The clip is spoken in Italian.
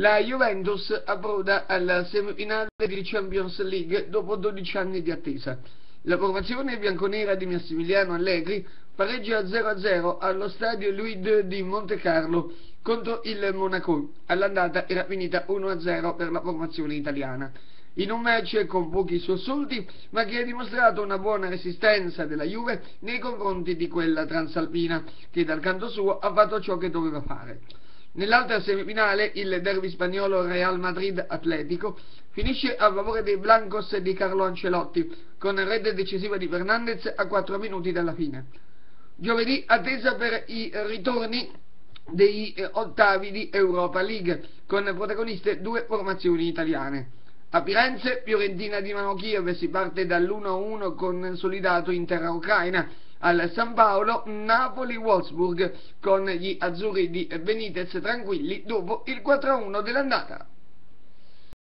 La Juventus approda alla semifinale di Champions League dopo 12 anni di attesa. La formazione bianconera di Massimiliano Allegri pareggia 0-0 allo stadio Louis II di Monte Carlo contro il Monaco. All'andata era finita 1-0 per la formazione italiana. In un match con pochi sussulti, ma che ha dimostrato una buona resistenza della Juve nei confronti di quella transalpina, che dal canto suo ha fatto ciò che doveva fare. Nell'altra semifinale il derby spagnolo Real Madrid-Atletico finisce a favore dei Blancos di Carlo Ancelotti con rete decisiva di Fernandez a 4 minuti dalla fine. Giovedì attesa per i ritorni dei ottavi di Europa League con protagoniste due formazioni italiane. A Firenze, Fiorentina di Mano si parte dall'1-1 consolidato in terra ucraina al San Paolo, Napoli-Wolfsburg con gli azzurri di Benitez tranquilli dopo il 4-1 dell'andata.